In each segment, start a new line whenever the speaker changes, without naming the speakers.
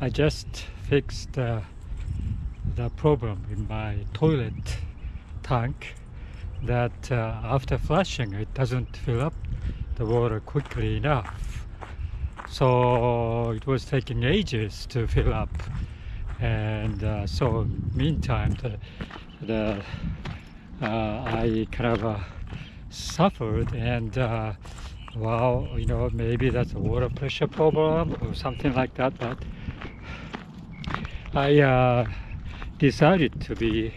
I just fixed uh, the problem in my toilet tank that uh, after flushing it doesn't fill up the water quickly enough. So it was taking ages to fill up. And uh, so meantime the, the uh, I kind of uh, suffered and uh, well you know maybe that's a water pressure problem or something like that but I uh, decided to be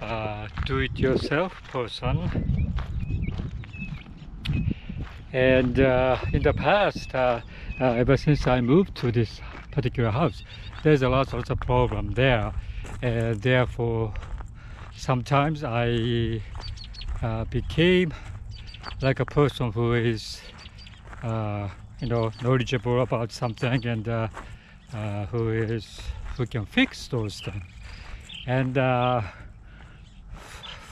a do-it-yourself person. And uh, in the past uh, uh, ever since I moved to this particular house there's a lot of problem there. And therefore sometimes I uh, became like a person who is uh, you know knowledgeable about something and uh, who is who can fix those things. And uh,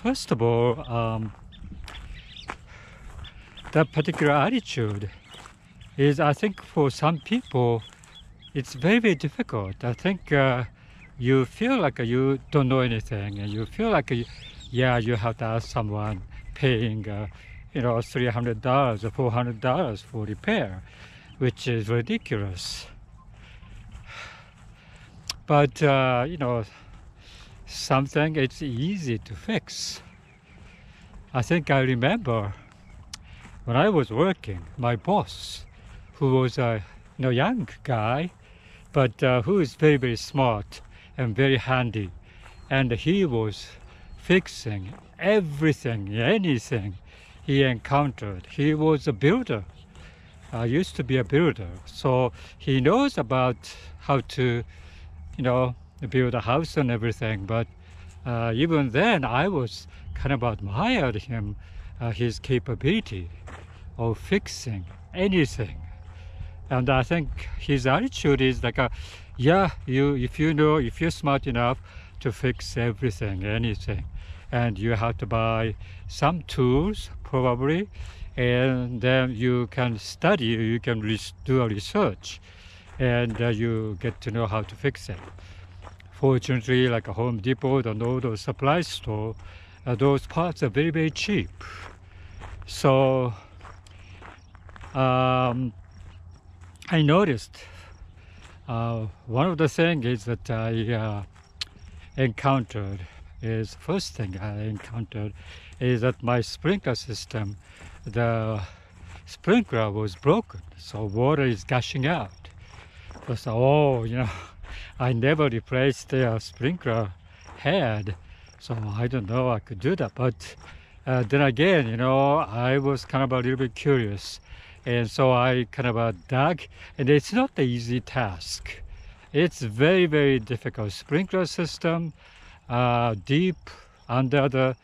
first of all um, that particular attitude is I think for some people it's very very difficult. I think uh, you feel like you don't know anything and you feel like yeah you have to ask someone paying uh, you know $300 or $400 for repair which is ridiculous but uh, you know something it's easy to fix. I think i remember when i was working my boss who was a you know, young guy but uh, who is very very smart and very handy. And he was fixing everything anything he encountered. He was a builder. Uh, used to be a builder. So he knows about how to you know, build a house and everything. But uh, even then, I was kind of admired him, uh, his capability of fixing anything. And I think his attitude is like, a, yeah, you if you know, if you're smart enough to fix everything, anything, and you have to buy some tools probably, and then you can study, you can do a research and uh, you get to know how to fix it. Fortunately, like a Home Depot and all those supply store, uh, those parts are very, very cheap. So um, I noticed uh, one of the things that I uh, encountered is first thing I encountered is that my sprinkler system, the sprinkler was broken, so water is gushing out. Because, oh, you know, I never replaced the sprinkler head, so I don't know I could do that. But uh, then again, you know, I was kind of a little bit curious. And so I kind of uh, dug, and it's not the easy task. It's very, very difficult. Sprinkler system, uh, deep under the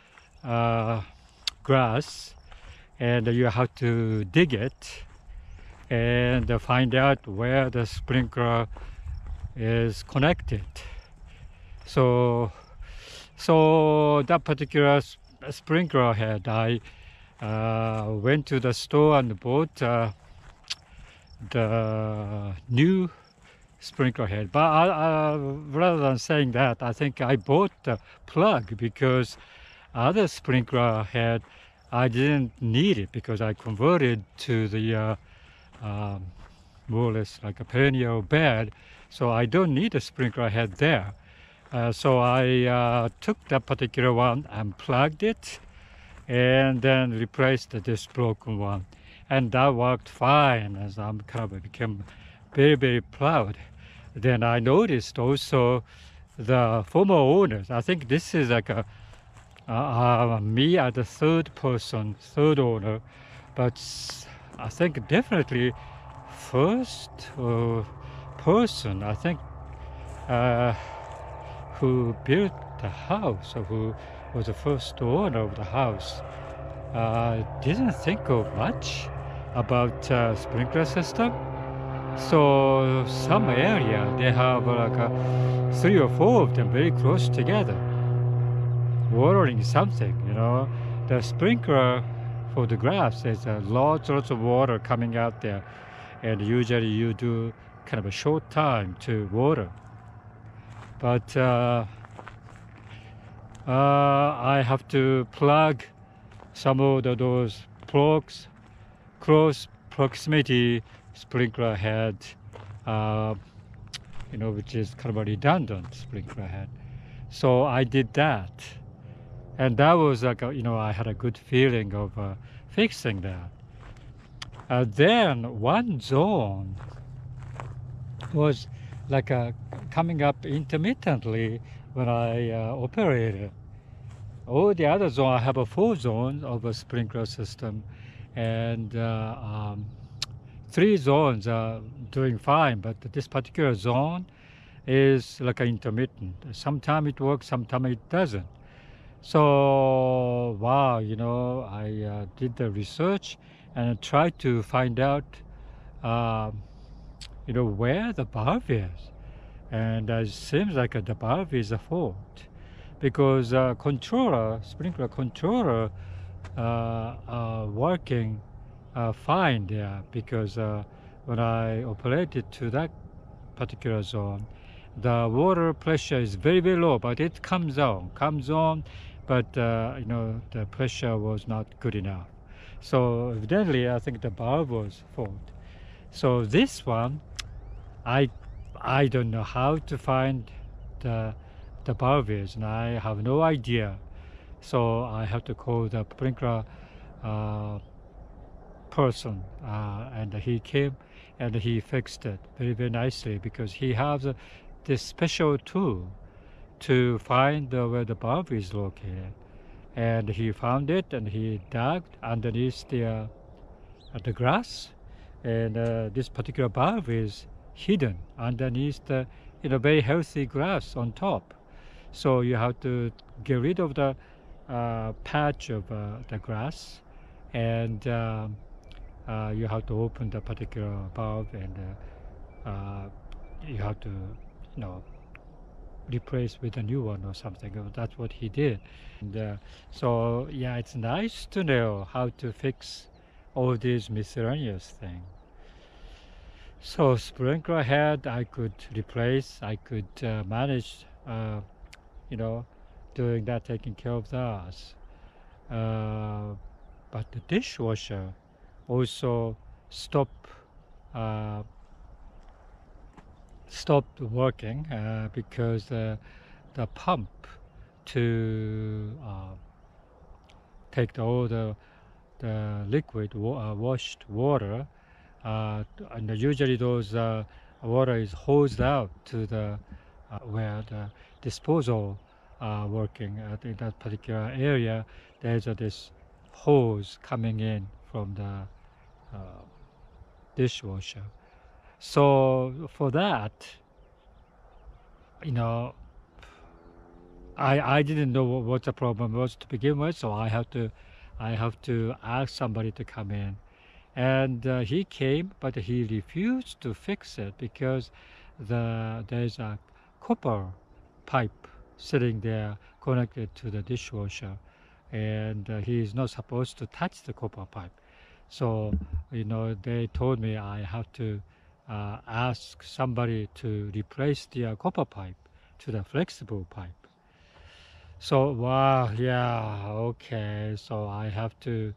uh, grass, and you have to dig it and find out where the sprinkler is connected. So, so that particular sprinkler head, I uh, went to the store and bought uh, the new sprinkler head. But uh, rather than saying that, I think I bought the plug because other sprinkler head I didn't need it because I converted to the uh, um, more or less like a perennial bed. So I don't need a sprinkler head there. Uh, so I uh, took that particular one and plugged it and then replaced this broken one. And that worked fine as I'm kind of became very, very proud. Then I noticed also the former owners, I think this is like a, uh, uh, me as the third person, third owner, but I think definitely first uh, person, I think, uh, who built the house or who was the first owner of the house, uh, didn't think of much about uh, sprinkler system. So some area they have like a, three or four of them very close together, watering something. You know, the sprinkler grass, there's a lots, lots of water coming out there. And usually you do kind of a short time to water. But uh, uh, I have to plug some of the, those plugs close proximity sprinkler head, uh, you know, which is kind of a redundant sprinkler head. So I did that. And that was like, you know, I had a good feeling of uh, fixing that. Uh, then one zone was like uh, coming up intermittently when I uh, operated. All the other zone, I have a four zones of a sprinkler system, and uh, um, three zones are doing fine. But this particular zone is like intermittent. Sometimes it works, sometimes it doesn't. So wow, you know, I uh, did the research and I tried to find out, uh, you know, where the valve is, and it seems like the valve is a fault because uh, controller, sprinkler controller, uh, are working uh, fine there because uh, when I operated to that particular zone, the water pressure is very very low, but it comes on, comes on, but uh, you know the pressure was not good enough. So evidently, I think the valve was fault. So this one, I I don't know how to find the the valve is, and I have no idea. So I have to call the sprinkler uh, person, uh, and he came and he fixed it very very nicely because he has this special tool to find where the valve is located. And he found it and he dug underneath the, uh, the grass. And uh, this particular valve is hidden underneath the you know, very healthy grass on top. So you have to get rid of the uh, patch of uh, the grass and um, you have to open the particular valve and you have to you know replaced with a new one or something. That's what he did. And, uh, so yeah, it's nice to know how to fix all these miscellaneous things. So sprinkler head I could replace, I could uh, manage, uh, you know, doing that, taking care of that. Uh, but the dishwasher also stop uh, stopped working uh, because uh, the pump to uh, take all the, the liquid wa uh, washed water uh, and usually those uh, water is hosed out to the where the disposal working in that particular area there's this hose coming in from the dishwasher so for that, you know, I I didn't know what, what the problem was to begin with, so I have to I have to ask somebody to come in, and uh, he came, but he refused to fix it because the there's a copper pipe sitting there connected to the dishwasher, and uh, he is not supposed to touch the copper pipe. So you know they told me I have to uh, ask somebody to replace the uh, copper pipe to the flexible pipe. So, wow, yeah, okay. So I have to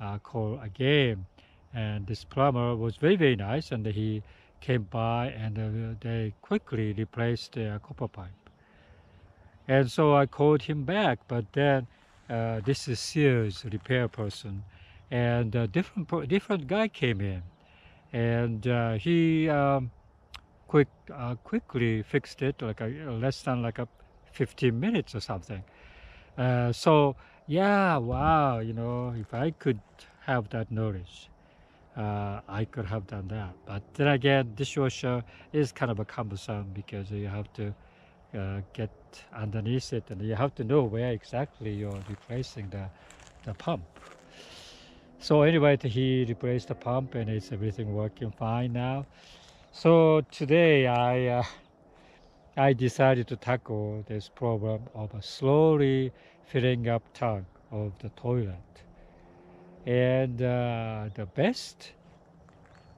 uh, call again. And this plumber was very, very nice. And he came by and uh, they quickly replaced the copper pipe. And so I called him back. But then uh, this is Sears repair person. And a different, different guy came in and uh, he um, quick uh, quickly fixed it like a, less than like a 15 minutes or something. Uh, so yeah wow you know if i could have that knowledge uh, i could have done that. But then again dishwasher is kind of a cumbersome because you have to uh, get underneath it and you have to know where exactly you're replacing the, the pump so anyway, he replaced the pump and it's everything working fine now. So today I uh, I decided to tackle this problem of slowly filling up tank of the toilet. And uh, the best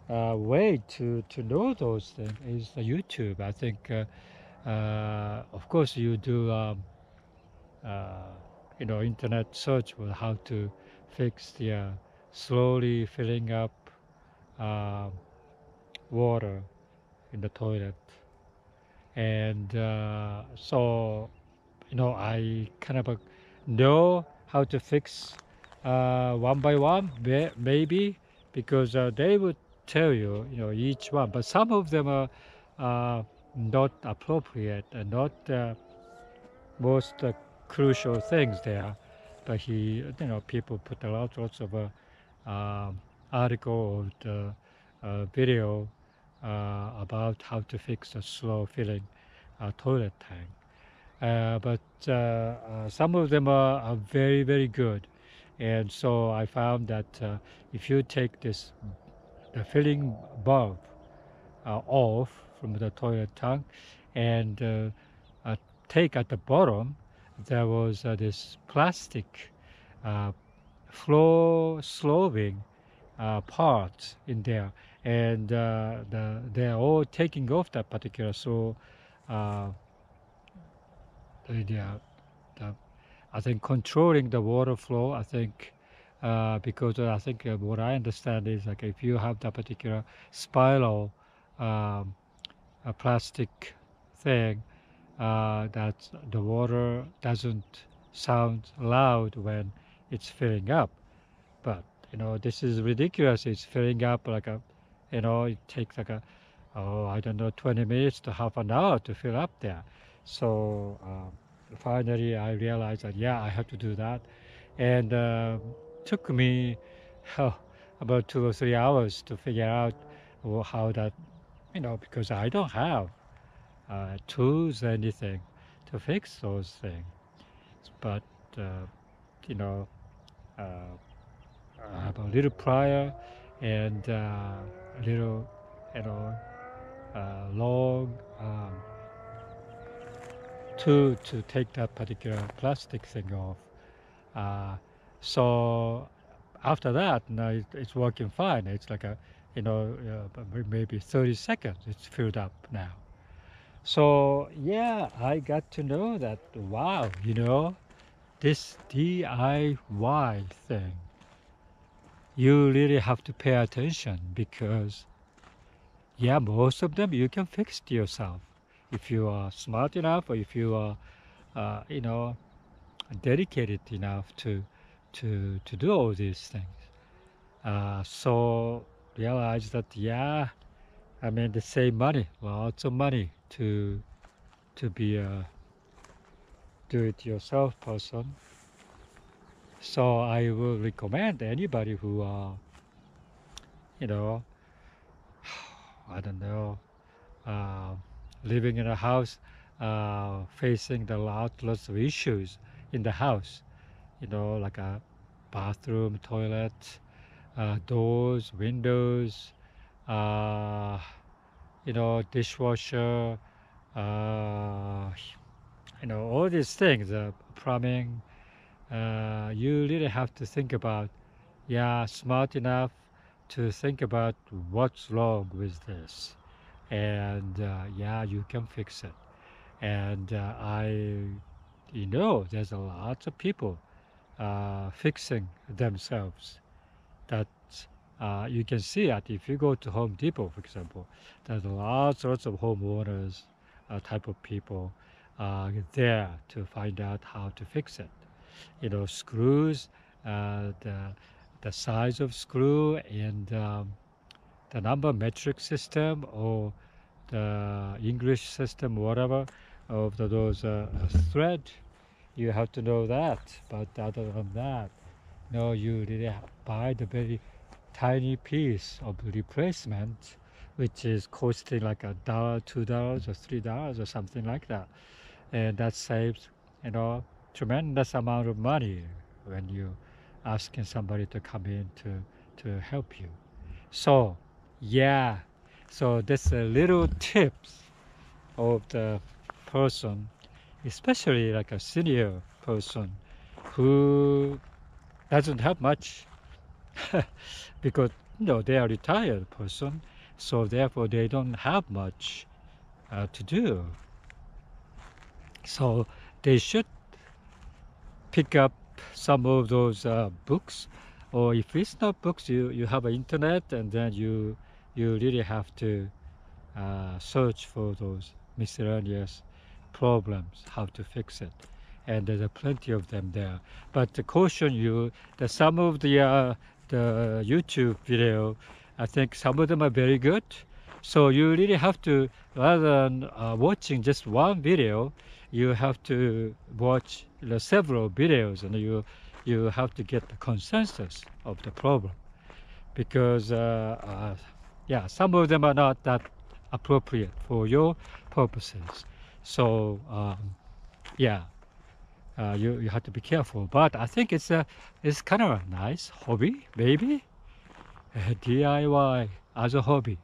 uh, way to, to know those things is the YouTube. I think, uh, uh, of course, you do, um, uh, you know, internet search with how to fix the slowly filling up uh, water in the toilet. And uh, so, you know, I kind of uh, know how to fix uh, one by one, maybe, because uh, they would tell you, you know, each one. But some of them are uh, not appropriate and not most crucial things there. But he, you know, people put a lot, lots of uh, article or the, uh, video uh, about how to fix a slow filling uh, toilet tank. Uh, but uh, uh, some of them are, are very, very good. And so I found that uh, if you take this, the filling valve uh, off from the toilet tank and uh, uh, take at the bottom, there was uh, this plastic uh, flow sloping uh, parts in there. And uh, the, they're all taking off that particular so uh, the, I think controlling the water flow. I think uh, because I think uh, what I understand is like if you have that particular spiral um, a plastic thing, uh, that the water doesn't sound loud when it's filling up. But you know this is ridiculous. It's filling up like a, you know, it takes like a, oh I don't know, 20 minutes to half an hour to fill up there. So. Um, finally I realized that yeah I have to do that and uh, took me oh, about two or three hours to figure out how that you know because I don't have uh, tools or anything to fix those things but uh, you know have a little prior and uh, a little you know uh, long um, to to take that particular plastic thing off. Uh, so after that, now it, it's working fine. It's like a you know uh, maybe 30 seconds. It's filled up now. So yeah, I got to know that wow, you know, this DIY thing. You really have to pay attention because yeah, most of them you can fix yourself if you are smart enough or if you are uh, you know dedicated enough to to to do all these things uh, so realize that yeah i mean they save money lots of money to to be a do it yourself person. So i will recommend anybody who are you know i don't know uh, living in a house uh, facing the lot lots of issues in the house. You know like a bathroom toilet uh, doors windows uh, you know dishwasher uh, you know all these things uh, plumbing uh, you really have to think about yeah smart enough to think about what's wrong with this and uh, yeah, you can fix it. And uh, I, you know, there's a lot of people uh, fixing themselves. That uh, you can see that if you go to Home Depot, for example, there's lots, lots of homeowners type of people uh, there to find out how to fix it. You know, screws, uh, the the size of screw, and um, the number metric system or the English system, whatever, of the, those uh, thread, you have to know that. But other than that, no, you really buy the very tiny piece of replacement, which is costing like a dollar, two dollars, or three dollars, or something like that, and that saves, you know, tremendous amount of money when you asking somebody to come in to to help you. So yeah, so that's a little tips of the person, especially like a senior person who doesn't have much because you know they are a retired person, so therefore they don't have much uh, to do. So they should pick up some of those uh, books, or if it's not books, you you have an internet, and then you you really have to uh, search for those miscellaneous problems, how to fix it. And there's plenty of them there. But to caution you that some of the uh, the YouTube video, I think some of them are very good. So you really have to, rather than uh, watching just one video, you have to watch several videos and you you have to get the consensus of the problem. Because uh, uh, yeah some of them are not that appropriate for your purposes. So um, yeah uh, you, you have to be careful. But I think it's a it's kind of a nice hobby maybe? DIY as a hobby